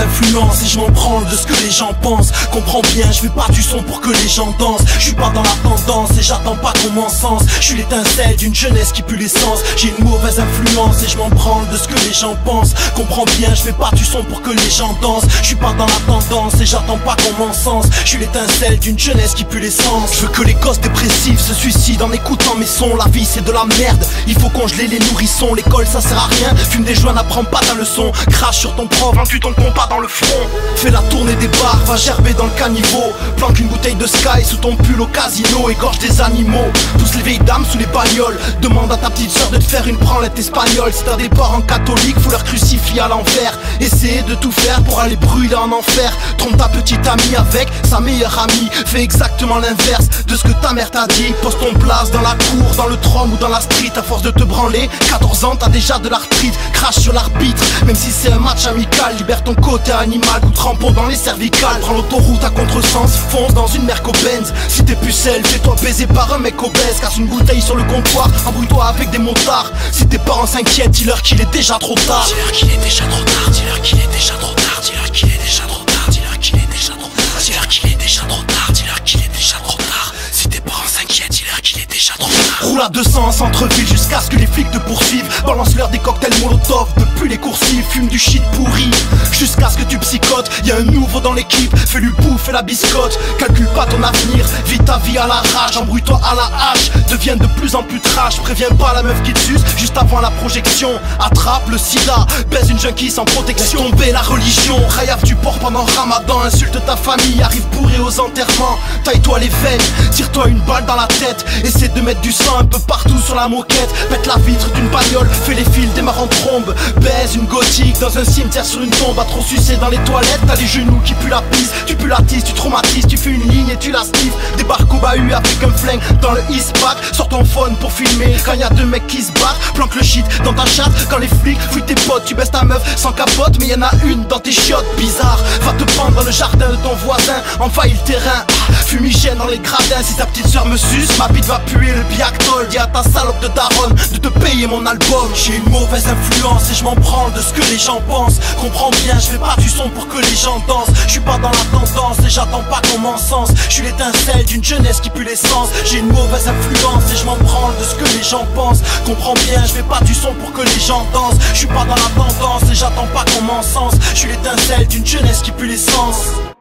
influences et je m'en branle de ce que les gens pensent Comprends bien, je fais pas du son pour que les gens dansent. Je suis pas dans la tendance j'attends pas qu'on m'encense Je suis l'étincelle d'une jeunesse qui pue l'essence J'ai une mauvaise influence et je m'en branle de ce que les gens pensent. Comprends bien, je fais pas du son pour que les gens dansent. Je suis pas dans la tendance et j'attends pas qu'on m'encense Je suis l'étincelle d'une jeunesse qui pue l'essence Je veux que les gosses dépressifs se suicident en écoutant mes sons. La vie c'est de la merde, il faut congeler les nourrissons. L'école ça sert à rien, fume des joints, n'apprends pas ta leçon. Crache sur ton prof, tu ton compas dans le front. Fais la tournée des bars, va gerber dans le caniveau. Planque une bouteille de Sky sous ton pull au casino. Égorge des animaux, pousse les vieilles dames sous les bagnoles. Demande à ta petite soeur de te faire une branlette espagnole. Si t'as des parents catholiques, faut leur crucifier à l'envers Essayer de tout faire pour aller brûler en enfer. Trompe ta petite amie avec sa meilleure amie. Fais exactement l'inverse de ce que ta mère t'a dit. Pose ton place dans la cour, dans le trom ou dans la street. À force de te branler, 14 ans t'as déjà de l'arthrite. Crache sur l'arbitre, même si c'est un match amical. Libère ton côté animal, coup de crampon dans les cervicales. Prends l'autoroute à contresens, fonce dans une merco Benz Si t'es pucelle, fais-toi baiser par un mec obèse Casse une bouteille sur le comptoir, embrouille-toi avec des motards. Si tes parents s'inquiètent, dis-leur qu'il est déjà trop tard. Dis-leur qu'il est déjà trop tard, dis-leur qu'il est déjà trop tard Roule à 200 en centre-ville jusqu'à ce que les flics te poursuivent. Balance-leur des cocktails molotov depuis les coursives. Fume du shit pourri jusqu'à ce que tu psychotes. Y'a un nouveau dans l'équipe, fais-lui bouffer la biscotte. Calcule pas ton avenir, vis ta vie à la rage. Embrouille-toi à la hache, deviens de plus en plus trash. Préviens pas la meuf qui te suce juste avant la projection. Attrape le sida, baise une junkie sans protection. Laisse tomber la religion, rayave du porc pendant ramadan. Insulte ta famille, arrive bourré aux enterrements. Taille-toi les veines, tire-toi une balle dans la tête. Essaie de mettre du sang peu partout sur la moquette. Pète la vitre d'une bagnole, fais les fils, démarre en trombe. Baise une gothique dans un cimetière sur une tombe. À trop sucer dans les toilettes, t'as les genoux qui puent la pisse. Tu pues la tisse, tu traumatises, tu fais une ligne et tu la sniffes. Débarque au bahut avec un flingue dans le east pack Sors ton phone pour filmer quand y a deux mecs qui se battent. Planque le shit dans ta chatte quand les flics fouillent tes potes Tu baisses ta meuf sans capote. Mais y en a une dans tes chiottes Bizarre, va te prendre le jardin de ton voisin Envahis le terrain, fumigène dans les gradins Si ta petite soeur me suce, ma bite va puer le biactol Dis à ta salope de daronne de te payer mon album. J'ai une mauvaise influence et je m'en branle de ce que les gens pensent. Comprends bien, je fais pas du son pour que les gens dansent. Je suis pas dans la tendance et j'attends pas qu'on m'encense. Je suis l'étincelle d'une jeunesse qui pue l'essence. J'ai une mauvaise influence et je m'en branle de ce que les gens pensent. Comprends bien, je fais pas du son pour que les gens dansent. Je suis pas dans la tendance et j'attends pas qu'on m'encense. Je suis l'étincelle d'une jeunesse qui pue l'essence